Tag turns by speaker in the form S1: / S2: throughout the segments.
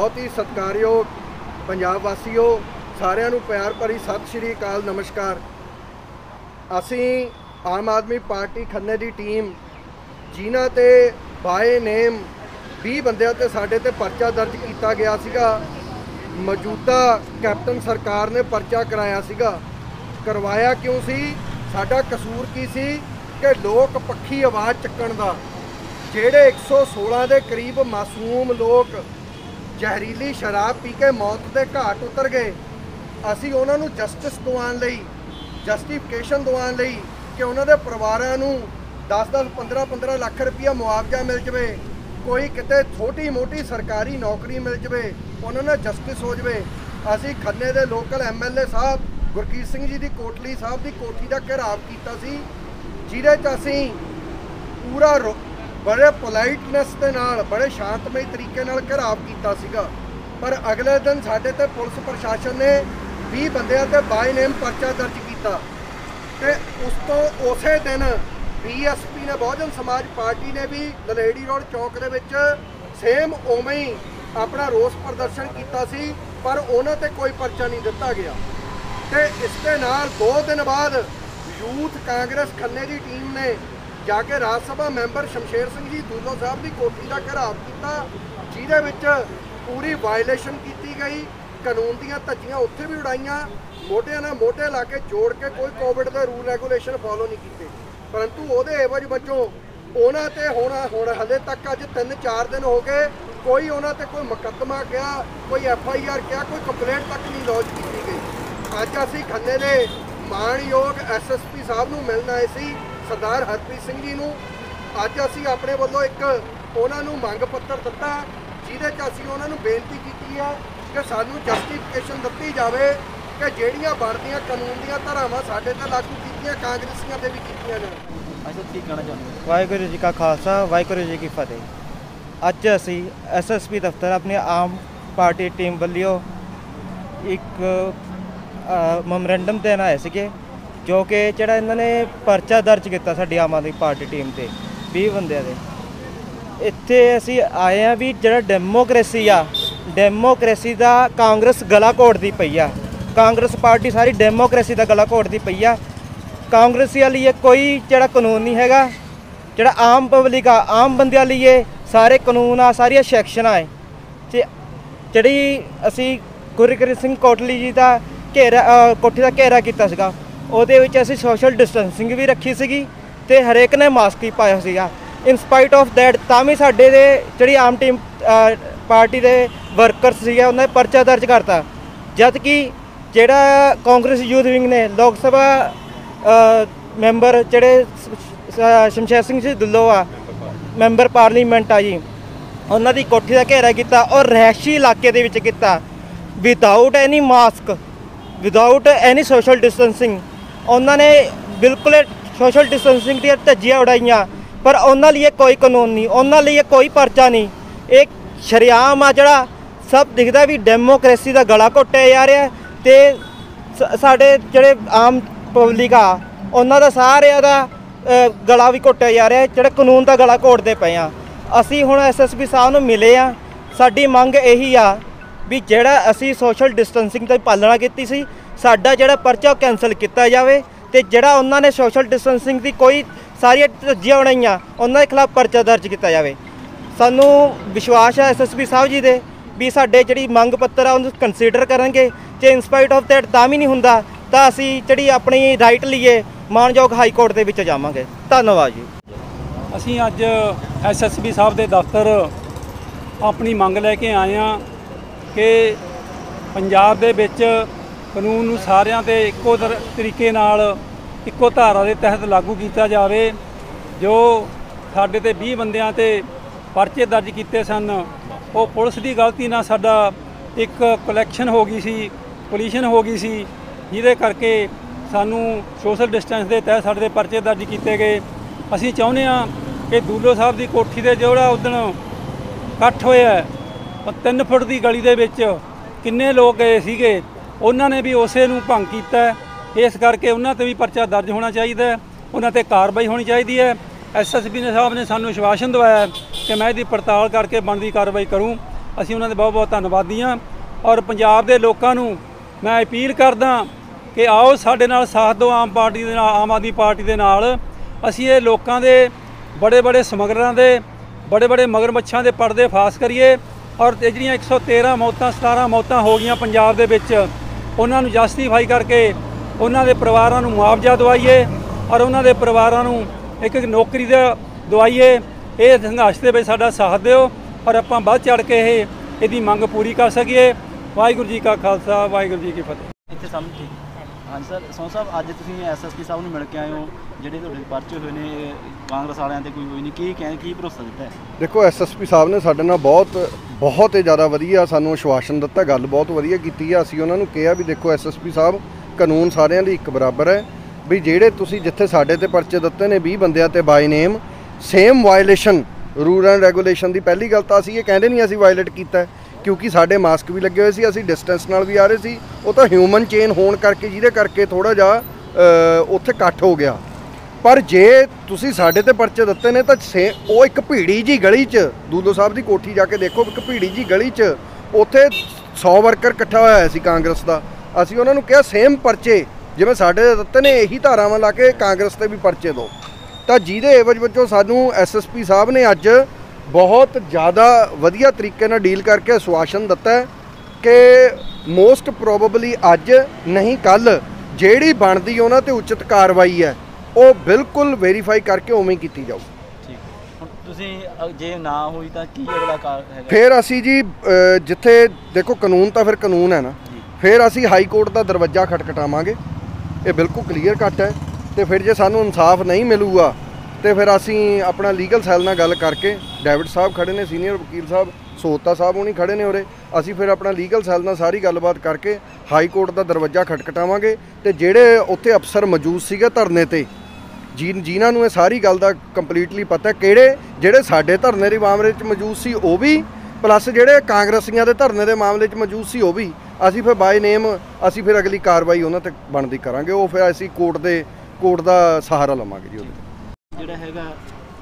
S1: ਬਹੁਤ ਹੀ ਸਤਿਕਾਰਯੋਗ ਪੰਜਾਬ ਵਾਸੀਓ, ਸਾਰਿਆਂ ਨੂੰ ਪਿਆਰ ਭਰੀ ਸਤਿ ਸ਼੍ਰੀ ਅਕਾਲ, ਨਮਸਕਾਰ। ਅਸੀਂ ਆਮ ਆਦਮੀ ਪਾਰਟੀ ਖੰਨੇ ਦੀ ਟੀਮ, ਜਿਨ੍ਹਾਂ ਤੇ ਬਾਏ ਨੇਮ 20 ਬੰਦਿਆਂ ਤੇ ਸਾਡੇ ਤੇ ਪਰਚਾ ਦਰਜ ਕੀਤਾ ਗਿਆ ਸੀਗਾ, ਮੌਜੂਦਾ ਕੈਪਟਨ ਸਰਕਾਰ ਨੇ ਪਰਚਾ ਕਰਾਇਆ ਸੀਗਾ। ਕਰਵਾਇਆ ਕਿਉਂ ਸੀ? ਸਾਡਾ ਕਸੂਰ ਕੀ ਸੀ? ਕਿ ਲੋਕ ਪੱਖੀ ਆਵਾਜ਼ ਚੱਕਣ ਦਾ, ਜਿਹੜੇ 116 ਦੇ ਕਰੀਬ ਮਾਸੂਮ ਲੋਕ ਜ਼ਹਿਰੀਲੀ ਸ਼ਰਾਬ ਪੀ ਕੇ ਮੌਤ ਦੇ ਘਾਟ ਉਤਰ ਗਏ। ਅਸੀਂ ਉਹਨਾਂ ਨੂੰ ਜਸਟਿਸ ਦਿਵਾਉਣ ਲਈ, ਜਸਟੀਫਿਕੇਸ਼ਨ ਦਿਵਾਉਣ ਲਈ ਕਿ ਉਹਨਾਂ ਦੇ ਪਰਿਵਾਰਾਂ ਨੂੰ 10-10 15-15 ਲੱਖ ਰੁਪਇਆ ਮੁਆਵਜ਼ਾ ਮਿਲ ਜਵੇ, ਕੋਈ ਕਿਤੇ ਛੋਟੀ ਮੋਟੀ ਸਰਕਾਰੀ ਨੌਕਰੀ ਮਿਲ ਜਵੇ, ਉਹਨਾਂ ਨਾਲ ਜਸਟਿਸ ਹੋ ਜਵੇ। ਅਸੀਂ ਖੰਨੇ ਦੇ ਲੋਕਲ ਐਮਐਲਏ ਸਾਹਿਬ, ਗੁਰਕੀਤ ਸਿੰਘ ਜੀ ਦੀ ਕੋਟਲੀ ਸਾਹਿਬ ਦੀ ਕੋਠੀ ਦਾ ਘਿਰਾਵ ਕੀਤਾ ਸੀ, ਜਿਹਦੇ 'ਚ ਅਸੀਂ ਪੂਰਾ ਰੋ- ਬੜੇ ਪੋਲਾਈਟਨੈਸ ਦੇ ਨਾਲ, ਬੜੇ ਸ਼ਾਂਤਮਈ ਤਰੀਕੇ ਨਾਲ ਘਰਾਵ ਕੀਤਾ ਸੀਗਾ। ਪਰ ਅਗਲੇ ਦਿਨ ਸਾਡੇ ਤੇ ਪੁਲਿਸ ਪ੍ਰਸ਼ਾਸਨ ਨੇ 20 ਬੰਦਿਆਂ ਤੇ ਬਾਈ ਨੇਮ ਪਰਚਾ ਦਰਜ ਕੀਤਾ। ਤੇ ਉਸ ਤੋਂ ਉਸੇ ਦਿਨ ਬੀਐਸਪੀ ਨੇ, ਬਹੁਜਨ ਸਮਾਜ ਪਾਰਟੀ ਨੇ ਵੀ ਲਲੇੜੀ ਰੋਡ ਚੌਕ ਦੇ ਵਿੱਚ ਸੇਮ ਉਵੇਂ ਹੀ ਆਪਣਾ ਰੋਸ ਪ੍ਰਦਰਸ਼ਨ ਕੀਤਾ ਸੀ, ਪਰ ਉਹਨਾਂ ਤੇ ਕੋਈ ਪਰਚਾ ਨਹੀਂ ਦਿੱਤਾ ਗਿਆ। ਤੇ ਇਸ ਦੇ ਨਾਲ 2 ਦਿਨ ਬਾਅਦ ਯੂਥ ਕਾਂਗਰਸ ਖੰਨੇ ਦੀ ਟੀਮ ਨੇ ਜਾ ਕੇ ਰਾਜ ਸਭਾ ਮੈਂਬਰ ਸ਼ਮਸ਼ੇਰ ਸਿੰਘ ਜੀ ਦੂਲੋ ਸਾਹਿਬ ਦੀ ਕੋਠੀ ਦਾ ਘਰਾਵ ਕੀਤਾ, ਜਿਹਦੇ ਵਿੱਚ ਪੂਰੀ ਵਾਇਲੇਸ਼ਨ ਕੀਤੀ ਗਈ। ਕਾਨੂੰਨ ਦੀਆਂ ਧੱਜੀਆਂ ਉੱਥੇ ਵੀ ਉਡਾਈਆਂ। ਮੋਢਿਆਂ ਨਾਲ ਮੋਢੇ ਲਾ ਕੇ ਜੋੜ ਕੇ ਕੋਈ ਕੋਵਿਡ ਦੇ ਰੂਲ ਰੈਗੂਲੇਸ਼ਨ ਫਾਲੋ ਨਹੀਂ ਕੀਤੇ। ਪਰੰਤੂ ਉਹਦੇ ਏਵਜ ਵਜੋਂ ਉਹਨਾਂ ਤੇ ਹੁਣ ਹੁਣ ਹਲੇ ਤੱਕ ਅੱਜ 3-4 ਦਿਨ ਹੋ ਗਏ, ਕੋਈ ਉਹਨਾਂ ਤੇ ਕੋਈ ਮੁਕੱਦਮਾ ਕਿਹਾ ਕੋਈ ਐਫ ਆਈ ਆਰ ਕਿਹਾ ਕੋਈ ਕੰਪਲੇਂਟ ਤੱਕ ਨਹੀਂ ਲੌਂਚ ਕੀਤੀ ਗਈ। ਅੱਜ ਅਸੀਂ ਖੰਨੇ ਦੇ ਮਾਣਯੋਗ ਐਸਐਸਪੀ ਸਾਹਿਬ ਨੂੰ ਮਿਲਣ ਆਏ ਸੀ। ਸਰਦਾਰ ਹਰਪ੍ਰੀਤ ਸਿੰਘ ਜੀ ਨੂੰ। ਅੱਜ ਅਸੀਂ ਆਪਣੇ ਵੱਲੋਂ ਇੱਕ ਉਹਨਾਂ ਨੂੰ ਮੰਗ ਪੱਤਰ ਦਿੱਤਾ ਜਿਹਦੇ 'ਚ ਅਸੀਂ ਉਹਨਾਂ ਨੂੰ ਬੇਨਤੀ ਕੀਤੀ ਹੈ ਕਿ ਸਾਨੂੰ ਜਸਟੀਫਿਕੇਸ਼ਨ ਦਿੱਤੀ ਜਾਵੇ ਕਿ ਜਿਹੜੀਆਂ ਬਣਦੀਆਂ ਕਾਨੂੰਨ ਦੀਆਂ ਧਾਰਾਵਾਂ ਸਾਡੇ ਤੇ ਲਾਗੂ ਕੀਤੀਆਂ ਕਾਂਗਰਸੀਆਂ ਤੇ ਵੀ ਕੀਤੀਆਂ ਜਾਣ।
S2: ਅੱਛਾ ਕੀ ਕਹਿਣਾ ਚਾਹੁੰਦੇ ਹੋ?
S3: ਵਾਹਿਗੁਰੂ ਜੀ ਕਾ ਖਾਲਸਾ ਵਾਹਿਗੁਰੂ ਜੀ ਕੀ ਫਤਿਹ। ਅੱਜ ਅਸੀਂ ਐਸਐਸਪੀ ਦਫ਼ਤਰ ਆਪਣੀ ਆਮ ਪਾਰਟੀ ਟੀਮ ਵੱਲੋਂ ਇੱਕ ਮੈਮੋਰੈਂਡਮ ਦੇਣ ਆਏ ਸੀਗੇ। ਜੋ ਕਿ ਜਿਹੜਾ ਇਹਨਾਂ ਨੇ ਪਰਚਾ ਦਰਜ ਕੀਤਾ ਸਾਡੀ ਆਮ ਆਦਮੀ ਪਾਰਟੀ ਟੀਮ ਤੇ 20 ਬੰਦਿਆਂ ਦੇ। ਇੱਥੇ ਅਸੀਂ ਆਏ ਆ ਵੀ ਜਿਹੜਾ ਡੈਮੋਕ੍ਰੇਸੀ ਆ, ਡੈਮੋਕ੍ਰੇਸੀ ਦਾ ਕਾਂਗਰਸ ਗਲਾ ਘੋਟਦੀ ਪਈ ਆ। ਕਾਂਗਰਸ ਪਾਰਟੀ ਸਾਰੀ ਡੈਮੋਕ੍ਰੇਸੀ ਦਾ ਗਲਾ ਘੋਟਦੀ ਪਈ ਆ। ਕਾਂਗਰਸੀ ਵਾਲੀ ਇਹ ਕੋਈ ਜਿਹੜਾ ਕਾਨੂੰਨ ਨਹੀਂ ਹੈਗਾ, ਜਿਹੜਾ ਆਮ ਪਬਲਿਕ ਆ, ਆਮ ਬੰਦਿਆਂ ਲਈ ਇਹ ਸਾਰੇ ਕਾਨੂੰਨ ਆ, ਸਾਰੀਆਂ ਸੈਕਸ਼ਨਾਂ ਹੈ ਤੇ ਜਿਹੜੀ ਅਸੀਂ ਗੁਰਕ੍ਰਿਤ ਸਿੰਘ ਕੋਟਲੀ ਜੀ ਦਾ ਘੇਰਾ ਕੋਠੀ ਦਾ ਘੇਰਾ ਕੀਤਾ ਸੀਗਾ ਉਹਦੇ ਵਿੱਚ ਅਸੀਂ ਸੋਸ਼ਲ ਡਿਸਟੈਂਸਿੰਗ ਵੀ ਰੱਖੀ ਸੀਗੀ ਤੇ ਹਰੇਕ ਨੇ ਮਾਸਕ ਹੀ ਪਾਇਆ ਸੀਗਾ। ਇਨ ਸਪਾਈਟ ਆਫ ਦੈਟ ਤਾਂ ਵੀ ਸਾਡੇ ਦੇ ਜਿਹੜੀ ਆਮ ਟੀਮ ਪਾਰਟੀ ਦੇ ਵਰਕਰਸ ਸੀਗੇ, ਉਹਨਾਂ ਨੇ ਪਰਚਾ ਦਰਜ ਕਰਤਾ। ਜਦ ਕਿ ਜਿਹੜਾ ਕਾਂਗਰਸ ਯੂਥ ਵਿੰਗ ਨੇ, ਲੋਕ ਸਭਾ ਮੈਂਬਰ ਜਿਹੜੇ ਸ਼ਮਸ਼ੇਰ ਸਿੰਘ ਜੀ ਦੁੱਲੋ ਆ ਮੈਂਬਰ ਪਾਰਲੀਮੈਂਟ ਆ ਜੀ, ਉਹਨਾਂ ਦੀ ਕੋਠੀ ਦਾ ਘੇਰਾ ਕੀਤਾ ਔਰ ਰਹਿਸ਼ੀ ਇਲਾਕੇ ਦੇ ਵਿੱਚ ਕੀਤਾ। Without any mask without any social distancing ਉਹਨਾਂ ਨੇ ਬਿਲਕੁਲ ਸੋਸ਼ਲ ਡਿਸਟੈਂਸਿੰਗ ਦੀਆਂ ਧੱਜੀਆਂ ਉਡਾਈਆਂ, ਪਰ ਉਹਨਾਂ ਲਈ ਇਹ ਕੋਈ ਕਾਨੂੰਨ ਨਹੀਂ, ਉਹਨਾਂ ਲਈ ਇਹ ਕੋਈ ਪਰਚਾ ਨਹੀਂ। ਇਹ ਸ਼ਰਿਆਮ ਆ ਜਿਹੜਾ ਸਭ ਦਿਖਦਾ ਵੀ ਡੈਮੋਕ੍ਰੇਸੀ ਦਾ ਗਲਾ ਘੋਟਿਆ ਜਾ ਰਿਹਾ ਤੇ ਸ- ਸਾਡੇ ਜਿਹੜੇ ਆਮ ਪਬਲਿਕ ਆ, ਉਹਨਾਂ ਦਾ ਸਾਰਿਆਂ ਦਾ ਗਲਾ ਵੀ ਘੋਟਿਆ ਜਾ ਰਿਹਾ ਜਿਹੜੇ ਕਾਨੂੰਨ ਦਾ ਗਲਾ ਘੋਟਦੇ ਪਏ ਆ। ਅਸੀਂ ਹੁਣ ਐਸਐਸਪੀ ਸਾਹਿਬ ਨੂੰ ਮਿਲੇ ਆ, ਸਾਡੀ ਮੰਗ ਇਹੀ ਆ ਵੀ ਜਿਹੜਾ ਅਸੀਂ ਸੋਸ਼ਲ ਡਿਸਟੈਂਸਿੰਗ ਦੀ ਪਾਲਣਾ ਕੀਤੀ ਸੀ ਸਾਡਾ ਜਿਹੜਾ ਪਰਚਾ ਉਹ ਕੈਨਸਲ ਕੀਤਾ ਜਾਵੇ ਤੇ ਜਿਹੜਾ ਉਹਨਾਂ ਨੇ ਸੋਸ਼ਲ ਡਿਸਟੈਂਸਿੰਗ ਦੀ ਕੋਈ ਸਾਰੀਆਂ ਧੱਜੀਆਂ ਬਣਾਈਆਂ, ਉਹਨਾਂ ਦੇ ਖਿਲਾਫ ਪਰਚਾ ਦਰਜ ਕੀਤਾ ਜਾਵੇ। ਸਾਨੂੰ ਵਿਸ਼ਵਾਸ ਹੈ ਐਸਐਸਪੀ ਸਾਹਿਬ ਜੀ ਦੇ ਵੀ ਸਾਡੇ ਜਿਹੜੀ ਮੰਗ ਪੱਤਰ ਆ ਉਹਨੂੰ ਕੰਸੀਡਰ ਕਰਨਗੇ। ਜੇ ਇਨਸਪਾਈਟ ਆਫ ਦੈਟ ਤਾਂ ਵੀ ਨਹੀਂ ਹੁੰਦਾ, ਤਾਂ ਅਸੀਂ ਜਿਹੜੀ ਆਪਣੀ ਰਾਈਟ ਲਈਏ, ਮਾਨਯੋਗ ਹਾਈ ਕੋਰਟ ਦੇ ਵਿੱਚ ਜਾਵਾਂਗੇ। ਧੰਨਵਾਦ ਜੀ।
S4: ਅਸੀਂ ਅੱਜ ਐਸਐਸਪੀ ਸਾਹਿਬ ਦੇ ਦਫ਼ਤਰ ਆਪਣੀ ਮੰਗ ਲੈ ਕੇ ਆਏ ਹਾਂ ਕਿ ਪੰਜਾਬ ਦੇ ਵਿੱਚ ਕਾਨੂੰਨ ਨੂੰ ਸਾਰਿਆਂ ਤੇ ਇੱਕੋ ਦਰ- ਤਰੀਕੇ ਨਾਲ ਇੱਕੋ ਧਾਰਾ ਦੇ ਤਹਿਤ ਲਾਗੂ ਕੀਤਾ ਜਾਵੇ ਜੋ ਸਾਡੇ ਤੇ 20 ਬੰਦਿਆਂ ਤੇ ਪਰਚੇ ਦਰਜ ਕੀਤੇ ਸਨ। ਉਹ ਪੁਲਿਸ ਦੀ ਗਲਤੀ ਨਾਲ ਸਾਡਾ ਇੱਕ ਕਲੈਕਸ਼ਨ ਹੋ ਗਈ ਸੀ ਪੋਲੀਸ਼ਨ ਹੋ ਗਈ ਸੀ ਜਿਹਦੇ ਕਰਕੇ ਸਾਨੂੰ ਸੋਸ਼ਲ ਡਿਸਟੈਂਸ ਦੇ ਤਹਿਤ ਸਾਡੇ ਤੇ ਪਰਚੇ ਦਰਜ ਕੀਤੇ ਗਏ। ਅਸੀਂ ਚਾਹੁੰਦੇ ਹਾਂ ਕਿ ਦੂਲੋ ਸਾਹਿਬ ਦੀ ਕੋਠੀ ਦੇ ਜਿਹੜਾ ਉਦਣ ਇਕੱਠ ਹੋਇਆ ਹੈ, ਉਹ 3 ਫੁੱਟ ਦੀ ਗਲੀ ਦੇ ਵਿੱਚ ਕਿੰਨੇ ਲੋਕ ਗਏ ਸੀਗੇ ਉਹਨਾਂ ਨੇ ਵੀ ਉਸੇ ਨੂੰ ਭੰਗ ਕੀਤਾ ਇਸ ਕਰਕੇ ਉਹਨਾਂ ਤੇ ਵੀ ਪਰਚਾ ਦਰਜ ਹੋਣਾ ਚਾਹੀਦਾ ਉਹਨਾਂ ਤੇ ਕਾਰਵਾਈ ਹੋਣੀ ਚਾਹੀਦੀ ਹੈ। ਐਸਐਸਪੀ ਨੇ ਸਾਹਿਬ ਨੇ ਸਾਨੂੰ ਵਿਸ਼ਵਾਸਨ ਦਵਾਇਆ ਕਿ ਮੈਂ ਇਹਦੀ ਪੜਤਾਲ ਕਰਕੇ ਬਣਦੀ ਕਾਰਵਾਈ ਕਰੂੰ। ਅਸੀਂ ਉਹਨਾਂ ਦੇ ਬਹੁਤ ਬਹੁਤ ਧੰਨਵਾਦੀ ਹਾਂ। ਔਰ ਪੰਜਾਬ ਦੇ ਲੋਕਾਂ ਨੂੰ ਮੈਂ ਅਪੀਲ ਕਰਦਾ ਕਿ ਆਓ ਸਾਡੇ ਨਾਲ ਸਾਥ ਦਿਓ ਆਮ ਪਾਰਟੀ ਦੇ ਨਾਲ, ਆਮ ਆਦਮੀ ਪਾਰਟੀ ਦੇ ਨਾਲ। ਅਸੀਂ ਇਹ ਲੋਕਾਂ ਦੇ ਬੜੇ ਬੜੇ ਸਮਗਲਰਾਂ ਦੇ, ਬੜੇ ਬੜੇ ਮਗਰਮੱਛਾਂ ਦੇ ਪਰਦੇ ਫਾਸ ਕਰੀਏ। ਔਰ ਇਹ ਜਿਹੜੀਆਂ 113 ਮੌਤਾਂ 17 ਮੌਤਾਂ ਹੋ ਗਈਆਂ ਪੰਜਾਬ ਦੇ ਵਿੱਚ ਉਹਨਾਂ ਨੂੰ ਜਸਟੀਫਾਈ ਕਰਕੇ ਉਹਨਾਂ ਦੇ ਪਰਿਵਾਰਾਂ ਨੂੰ ਮੁਆਵਜ਼ਾ ਦਵਾਈਏ ਔਰ ਉਹਨਾਂ ਦੇ ਪਰਿਵਾਰਾਂ ਨੂੰ ਇੱਕ ਇੱਕ ਨੌਕਰੀ ਦਾ ਦਵਾਈਏ ਇਹ ਸੰਘਰਸ਼ ਦੇ ਵਿੱਚ ਸਾਡਾ ਸਾਥ ਦਿਓ ਔਰ ਆਪਾਂ ਵੱਧ ਚੜ ਕੇ ਇਹ ਇਹਦੀ ਮੰਗ ਪੂਰੀ ਕਰ ਸਕੀਏ। ਵਾਹਿਗੁਰੂ ਜੀ ਕਾ ਖਾਲਸਾ ਵਾਹਿਗੁਰੂ ਜੀ ਕੀ ਫਤਿਹ।
S2: ਇੱਥੇ ਸਾਨੂੰ ਠੀਕ? ਹਾਂਜੀ ਸਰ ਸੌਂ ਸਾਹਿਬ ਅੱਜ ਤੁਸੀਂ ਐਸਐਸਪੀ ਸਾਹਿਬ ਨੂੰ ਮਿਲ ਕੇ ਆਏ ਹੋ ਜਿਹੜੇ ਤੁਹਾਡੇ ਪਰਚੇ ਹੋਏ ਨੇ ਕਾਂਗਰਸ ਵਾਲਿਆਂ ਤੇ ਕੋਈ ਹੋਈ ਨਹੀਂ। ਕੀ ਕਹਿ ਕੀ ਭਰੋਸਾ ਦਿੱਤਾ ਹੈ?
S1: ਦੇਖੋ ਐਸਐਸਪੀ ਸਾਹਿਬ ਨੇ ਸਾਡੇ ਨਾਲ ਬਹੁਤ ਬਹੁਤ ਹੀ ਜ਼ਿਆਦਾ ਵਧੀਆ ਸਾਨੂੰ ਆਸ਼ਵਾਸਨ ਦਿੱਤਾ, ਗੱਲ ਬਹੁਤ ਵਧੀਆ ਕੀਤੀ ਆ। ਅਸੀਂ ਉਹਨਾਂ ਨੂੰ ਕਿਹਾ ਵੀ ਦੇਖੋ ਐਸਐਸਪੀ ਸਾਹਿਬ, ਕਾਨੂੰਨ ਸਾਰਿਆਂ ਲਈ ਇੱਕ ਬਰਾਬਰ ਹੈ ਵੀ ਜਿਹੜੇ ਤੁਸੀਂ ਜਿੱਥੇ ਸਾਡੇ ਤੇ ਪਰਚੇ ਦਿੱਤੇ ਨੇ 20 ਬੰਦਿਆਂ ਤੇ by name same violation rule and regulation ਦੀ ਪਹਿਲੀ ਗੱਲ ਤਾਂ ਅਸੀਂ ਇਹ ਕਹਿੰਦੇ ਨਹੀਂ ਅਸੀਂ ਵਾਇਲੇਟ ਕੀਤਾ, ਕਿਉਂਕਿ ਸਾਡੇ ਮਾਸਕ ਵੀ ਲੱਗੇ ਹੋਏ ਸੀ, ਅਸੀਂ ਡਿਸਟੈਂਸ ਨਾਲ ਵੀ ਆ ਰਹੇ ਸੀ। ਉਹ ਤਾਂ ਹਿਊਮਨ ਚੇਨ ਹੋਣ ਕਰਕੇ, ਜਿਹਦੇ ਕਰਕੇ ਥੋੜਾ ਜਿਹਾ ਉੱਥੇ ਇਕੱਠ ਹੋ ਗਿਆ। ਪਰ ਜੇ ਤੁਸੀਂ ਸਾਡੇ ਤੇ ਪਰਚੇ ਦਿੱਤੇ ਨੇ ਤਾਂ ਸੇ- ਉਹ ਇੱਕ ਭੀੜੀ ਜੀ ਗਲੀ 'ਚ ਦੂਦੋ ਸਾਹਿਬ ਦੀ ਕੋਠੀ ਜਾ ਕੇ ਦੇਖੋ, ਇੱਕ ਭੀੜੀ ਜੀ ਗਲੀ 'ਚ ਉੱਥੇ 100 ਵਰਕਰ ਇਕੱਠਾ ਹੋਇਆ ਸੀ ਕਾਂਗਰਸ ਦਾ। ਅਸੀਂ ਉਹਨਾਂ ਨੂੰ ਕਿਹਾ, ਸੇਮ ਪਰਚੇ, ਜਿਵੇਂ ਸਾਡੇ ਤੇ ਦਿੱਤੇ ਨੇ, ਇਹੀ ਧਾਰਾਵਾਂ ਲਾ ਕੇ ਕਾਂਗਰਸ ਤੇ ਵੀ ਪਰਚੇ ਦਿਓ। ਤਾਂ ਜਿਹਦੇ ਏਵਜ ਵਜੋਂ ਸਾਨੂੰ ਐਸਐਸਪੀ ਸਾਹਿਬ ਨੇ ਅੱਜ ਬਹੁਤ ਜ਼ਿਆਦਾ ਵਧੀਆ ਤਰੀਕੇ ਨਾਲ ਡੀਲ ਕਰਕੇ ਆਸ਼ਵਾਸਨ ਦਿੱਤਾ ਹੈ ਕਿ ਮੋਸਟ ਪ੍ਰੋਬੇਬਲੀ ਅੱਜ ਨਹੀਂ ਕੱਲ ਜਿਹੜੀ ਬਣਦੀ ਉਹਨਾਂ ਤੇ ਉਚਿਤ ਕਾਰਵਾਈ ਹੈ ਉਹ ਬਿਲਕੁਲ ਵੈਰੀਫਾਈ ਕਰਕੇ ਉਵੇਂ ਹੀ ਕੀਤੀ ਜਾਊ।
S2: ਠੀਕ ਹੁਣ ਤੁਸੀਂ ਜੇ ਨਾ ਹੋਈ ਤਾਂ ਕੀ ਅਗਲਾ ਕਾਰ ਹੈਗਾ?
S1: ਫਿਰ ਅਸੀਂ ਜੀ ਜਿੱਥੇ ਦੇਖੋ ਕਾਨੂੰਨ ਤਾਂ ਫਿਰ ਕਾਨੂੰਨ ਹੈ ਨਾ। ਫਿਰ ਅਸੀਂ ਹਾਈ ਕੋਰਟ ਦਾ ਦਰਵਾਜ਼ਾ ਖਟਖਟਾਵਾਂਗੇ। ਇਹ ਬਿਲਕੁਲ ਕਲੀਅਰ ਕੱਟ ਹੈ। ਤੇ ਫਿਰ ਜੇ ਸਾਨੂੰ ਇਨਸਾਫ ਨਹੀਂ ਮਿਲੂਗਾ ਤੇ ਫਿਰ ਅਸੀਂ ਆਪਣਾ ਲੀਗਲ ਸੈੱਲ ਨਾਲ ਗੱਲ ਕਰਕੇ ਡੇਵਿਡ ਸਾਹਿਬ ਖੜੇ ਨੇ ਸੀਨੀਅਰ ਵਕੀਲ ਸਾਹਿਬ ਸੋਤਾ ਸਾਹਿਬ ਹੁਣੀ ਖੜੇ ਨੇ ਉਰੇ ਅਸੀਂ ਫਿਰ ਆਪਣਾ ਲੀਗਲ ਸੈੱਲ ਨਾਲ ਸਾਰੀ ਗੱਲਬਾਤ ਕਰਕੇ ਹਾਈ ਕੋਰਟ ਦਾ ਦਰਵਾਜ਼ਾ ਖਟਖਟਾਵਾਂਗੇ। ਤੇ ਜਿਹੜੇ ਉੱਥੇ ਅਫਸਰ ਮੌਜੂਦ ਸੀਗੇ ਧਰਨੇ ਤੇ ਜੀ ਜਿਨ੍ਹਾਂ ਨੂੰ ਇਹ ਸਾਰੀ ਗੱਲ ਦਾ ਕੰਪਲੀਟਲੀ ਪਤਾ ਹੈ, ਕਿਹੜੇ ਜਿਹੜੇ ਸਾਡੇ ਧਰਨੇ ਦੇ ਮਾਮਲੇ 'ਚ ਮੌਜੂਦ ਸੀ ਉਹ ਵੀ ਪਲੱਸ ਜਿਹੜੇ ਕਾਂਗਰਸੀਆਂ ਦੇ ਧਰਨੇ ਦੇ ਮਾਮਲੇ 'ਚ ਮੌਜੂਦ ਸੀ ਉਹ ਵੀ ਅਸੀਂ ਫਿਰ ਬਾਈ ਨੇਮ ਅਸੀਂ ਫਿਰ ਅਗਲੀ ਕਾਰਵਾਈ ਉਹਨਾਂ ਤੇ ਬਣਦੀ ਕਰਾਂਗੇ ਉਹ ਫਿਰ ਅਸੀਂ ਕੋਰਟ ਦੇ ਕੋਰਟ ਦਾ ਸਹਾਰਾ ਲਵਾਂਗੇ ਜੀ ਉਹਦੇ।
S2: ਜਿਹੜਾ ਹੈਗਾ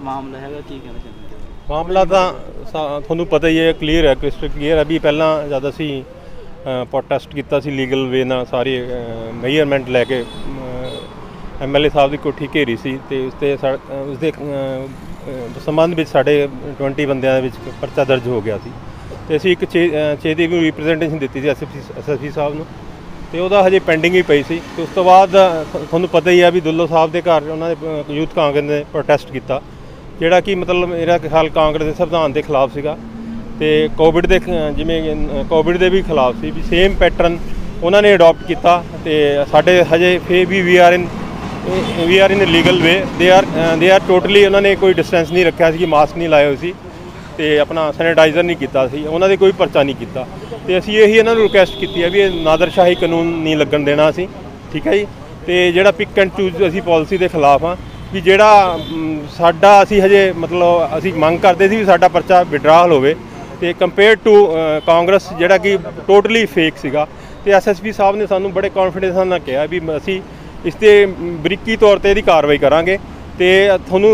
S2: ਮਾਮਲਾ ਹੈਗਾ ਕੀ ਕਹਿਣਾ ਚਾਹੁੰਦੇ
S5: ਮਾਮਲਾ ਤਾਂ ਤੁਹਾਨੂੰ ਪਤਾ ਹੀ ਹੈ ਕਲੀਅਰ ਹੈ ਕ੍ਰਿਸਟਲ ਕਲੀਅਰ ਹੈ ਵੀ ਪਹਿਲਾਂ ਜਦ ਅਸੀਂ ਪ੍ਰੋਟੈਸਟ ਕੀਤਾ ਸੀ ਲੀਗਲ ਵੇ ਨਾਲ ਸਾਰੀ ਮੇਜਰਮੈਂਟ ਲੈ ਕੇ ਐਮਐਲਏ ਸਾਹਿਬ ਦੀ ਕੋਠੀ ਘੇਰੀ ਸੀ ਤੇ ਉਸ ਤੇ ਸਾ- ਅ, ਉਸ ਦੇ ਸੰਬੰਧ ਵਿੱਚ ਸਾਡੇ 20 ਬੰਦਿਆਂ ਦੇ ਵਿੱਚ ਪਰਚਾ ਦਰਜ ਹੋ ਗਿਆ ਸੀ। ਤੇ ਅਸੀਂ ਇੱਕ 6 ਦੀ ਵੀ ਰਿਪਰੈਜ਼ੈਂਟੇਸ਼ਨ ਦਿੱਤੀ ਸੀ ਐਸਐਸਪੀ ਐਸਐਸਪੀ ਸਾਹਿਬ ਨੂੰ। ਤੇ ਉਹਦਾ ਹਜੇ ਪੈਂਡਿੰਗ ਹੀ ਪਈ ਸੀ। ਤੇ ਉਸ ਤੋਂ ਬਾਅਦ ਤੁਹਾਨੂੰ ਪਤਾ ਹੀ ਆ ਵੀ ਦੁੱਲੋ ਸਾਹਿਬ ਦੇ ਘਰ ਉਹਨਾਂ ਦੇ ਯੂਥ ਕਾਂਗਰਸ ਨੇ ਪ੍ਰੋਟੈਸਟ ਕੀਤਾ। ਜਿਹੜਾ ਕਿ ਮਤਲਬ ਮੇਰਾ ਖਿਆਲ ਕਾਂਗਰਸ ਦੇ ਸੰਵਿਧਾਨ ਦੇ ਖਿਲਾਫ ਸੀਗਾ। ਤੇ ਕੋਵਿਡ ਦੇ ਜਿਵੇਂ ਕੋਵਿਡ ਦੇ ਵੀ ਖਿਲਾਫ ਸੀ ਵੀ ਸੇਮ ਪੈਟਰਨ ਉਹਨਾਂ ਨੇ ਅਡਾਪਟ ਕੀਤਾ। ਤੇ ਸਾਡੇ ਹਜੇ ਫੇ ਵੀ we are in we are in legal way they are they R totally ਉਹਨਾਂ ਨੇ ਕੋਈ ਡਿਸਟੈਂਸ ਨਹੀਂ ਰੱਖਿਆ ਸੀ ਕਿ ਮਾਸਕ ਨਹੀਂ ਲਾਏ ਹੋਏ ਸੀ ਤੇ ਆਪਣਾ ਸੈਨੀਟਾਈਜ਼ਰ ਨਹੀਂ ਕੀਤਾ ਸੀ। ਉਹਨਾਂ ਦੇ ਕੋਈ ਪਰਚਾ ਨਹੀਂ ਕੀਤਾ। ਤੇ ਅਸੀਂ ਇਹੀ ਇਹਨਾਂ ਨੂੰ ਰਿਕੁਐਸਟ ਕੀਤੀ ਹੈ ਵੀ ਇਹ ਨਾਦਰਸ਼ਾਹੀ ਕਾਨੂੰਨ ਨਹੀਂ ਲੱਗਣ ਦੇਣਾ ਅਸੀਂ। ਠੀਕ ਹੈ ਜੀ? ਤੇ ਜਿਹੜਾ ਪਿਕ ਐਂਡ ਚੂਜ਼ ਅਸੀਂ ਪਾਲਿਸੀ ਦੇ ਖਿਲਾਫ ਆ ਵੀ ਜਿਹੜਾ ਸਾਡਾ ਅਸੀਂ ਹਜੇ ਮਤਲਬ ਅਸੀਂ ਮੰਗ ਕਰਦੇ ਸੀ ਵੀ ਸਾਡਾ ਪਰਚਾ ਵਿਡਰਾਲ ਹੋਵੇ। ਤੇ ਕੰਪੇਅਰ ਟੂ ਕਾਂਗਰਸ ਜਿਹੜਾ ਕਿ ਟੋਟਲੀ ਫੇਕ ਸੀਗਾ। ਤੇ ਐਸਐਸਪੀ ਸਾਹਿਬ ਨੇ ਸਾਨੂੰ ਬੜੇ ਕੌਨਫੀਡੈਂਸ ਨਾਲ ਕਿਹਾ ਵੀ ਅਸੀਂ ਇਸ ਤੇ ਬਰੀਕੀ ਤੌਰ ਤੇ ਇਹਦੀ ਕਾਰਵਾਈ ਕਰਾਂਗੇ ਤੇ ਤੁਹਾਨੂੰ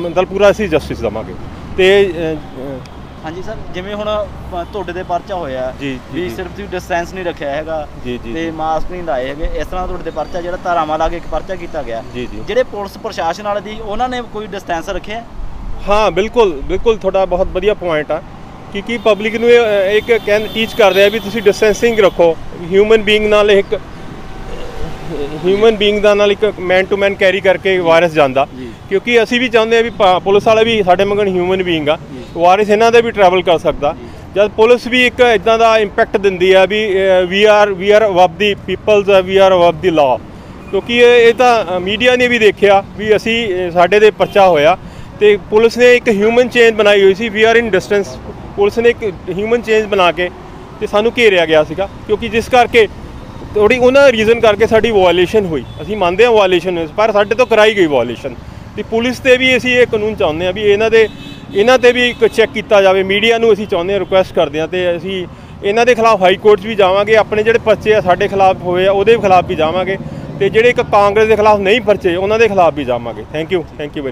S5: ਮਤਲਬ ਪੂਰਾ ਅਸੀਂ ਜਸਟਿਸ ਦੇਵਾਂਗੇ ਤੇ
S2: ਹਾਂਜੀ ਸਰ ਜਿਵੇਂ ਹੁਣ ਤੁਹਾਡੇ ਤੇ ਪਰਚਾ ਹੋਇਆ ਵੀ। ਸਿਰਫ ਤੁਸੀਂ ਡਿਸਟੈਂਸ ਨਹੀਂ ਰੱਖਿਆ ਹੈਗਾ ਤੇ। ਮਾਸਕ ਨਹੀਂ ਲਾਏ ਹੈਗੇ ਇਸ ਤਰ੍ਹਾਂ ਤੁਹਾਡੇ ਤੇ ਪਰਚਾ ਜਿਹੜਾ ਧਾਰਾਵਾਂ ਲਾ ਕੇ ਇੱਕ ਪਰਚਾ ਕੀਤਾ ਗਿਆ। ਜਿਹੜੇ ਪੁਲਿਸ ਪ੍ਰਸ਼ਾਸਨ ਵਾਲੇ ਦੀ ਉਹਨਾਂ ਨੇ ਕੋਈ ਡਿਸਟੈਂਸ ਰੱਖਿਆ
S5: ਹਾਂ ਬਿਲਕੁਲ ਬਿਲਕੁਲ ਤੁਹਾਡਾ ਬਹੁਤ ਵਧੀਆ ਪੁਆਇੰਟ ਆ ਕਿ ਕੀ ਪਬਲਿਕ ਨੂੰ ਇੱਕ ਕਹਿੰ ਟੀਚ ਕਰਦੇ ਆ ਵੀ ਤੁਸੀਂ ਡਿਸਟੈਂਸਿੰਗ ਰੱਖੋ ਹਿਊਮਨ ਬੀਇੰਗ ਨਾਲ ਇੱਕ ਹਿਊਮਨ ਬੀਇੰਗ ਦਾ ਨਾਲ ਇੱਕ ਮੈਨ ਟੂ ਮੈਨ ਕੈਰੀ ਕਰਕੇ ਵਾਇਰਸ ਜਾਂਦਾ। ਕਿਉਂਕਿ ਅਸੀਂ ਵੀ ਚਾਹੁੰਦੇ ਆ ਵੀ ਪੁਲਿਸ ਵਾਲੇ ਵੀ ਸਾਡੇ ਮੰਗਣ ਹਿਊਮਨ ਬੀਇੰਗ ਆ। ਵਾਇਰਸ ਇਹਨਾਂ ਦੇ ਵੀ ਟਰੈਵਲ ਕਰ ਸਕਦਾ। ਜਦ ਪੁਲਿਸ ਵੀ ਇੱਕ ਇਦਾਂ ਦਾ ਇੰਪੈਕਟ ਦਿੰਦੀ ਆ ਵੀ we are we are above the peoples we are above the law ਕਿਉਂਕਿ ਇਹ ਤਾਂ ਮੀਡੀਆ ਨੇ ਵੀ ਦੇਖਿਆ ਵੀ ਅਸੀਂ ਸਾਡੇ ਦੇ ਪਰਚਾ ਹੋਇਆ। ਤੇ ਪੁਲਿਸ ਨੇ ਇੱਕ ਹਿਊਮਨ ਚੇਂਜ ਬਣਾਈ ਹੋਈ ਸੀ we are in distance police ਨੇ ਇੱਕ ਹਿਊਮਨ ਚੇਂਜ ਬਣਾ ਕੇ ਤੇ ਸਾਨੂੰ ਘੇਰਿਆ ਗਿਆ ਸੀਗਾ। ਕਿਉਂਕਿ ਜਿਸ ਕਰਕੇ ਥੋੜੀ ਉਹਨਾਂ ਰੀਜ਼ਨ ਕਰਕੇ ਸਾਡੀ ਵਾਇਲੇਸ਼ਨ ਹੋਈ। ਅਸੀਂ ਮੰਨਦੇ ਹਾਂ ਵਾਇਲੇਸ਼ਨ ਹੋਈ, ਪਰ ਸਾਡੇ ਤੋਂ ਕਰਾਈ ਗਈ ਵਾਇਲੇਸ਼ਨ ਤੇ ਪੁਲਿਸ ਤੇ ਵੀ ਅਸੀਂ ਇਹ ਕਾਨੂੰਨ ਚਾਹੁੰਦੇ ਹਾਂ ਵੀ ਇਹਨਾਂ ਦੇ ਇਹਨਾਂ ਤੇ ਵੀ ਇੱਕ ਚੈੱਕ ਕੀਤਾ ਜਾਵੇ। ਮੀਡੀਆ ਨੂੰ ਅਸੀਂ ਚਾਹੁੰਦੇ ਹਾਂ ਰਿਕੁਐਸਟ ਕਰਦੇ ਹਾਂ ਤੇ ਅਸੀਂ ਇਹਨਾਂ ਦੇ ਖਿਲਾਫ ਹਾਈ ਕੋਰਟ 'ਚ ਵੀ ਜਾਵਾਂਗੇ, ਆਪਣੇ ਜਿਹੜੇ ਪਰਚੇ ਆ ਸਾਡੇ ਖਿਲਾਫ ਹੋਏ ਆ, ਉਹਦੇ ਖਿਲਾਫ ਵੀ ਜਾਵਾਂਗੇ। ਤੇ ਜਿਹੜੇ ਇੱਕ ਕਾਂਗਰਸ ਦੇ ਖਿਲਾਫ ਨਹੀਂ ਪਰਚੇ, ਉਹਨਾਂ ਦੇ ਖਿਲਾਫ ਵੀ ਜਾਵਾਂਗੇ। Thank you thank you